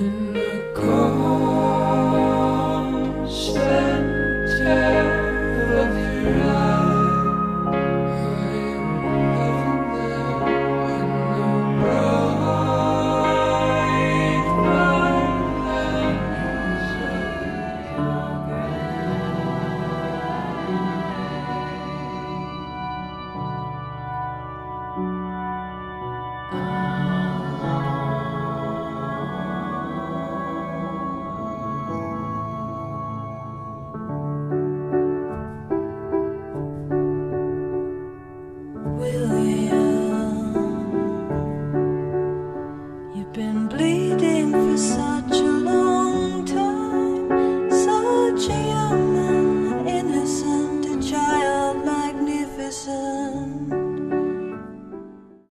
in the cold. will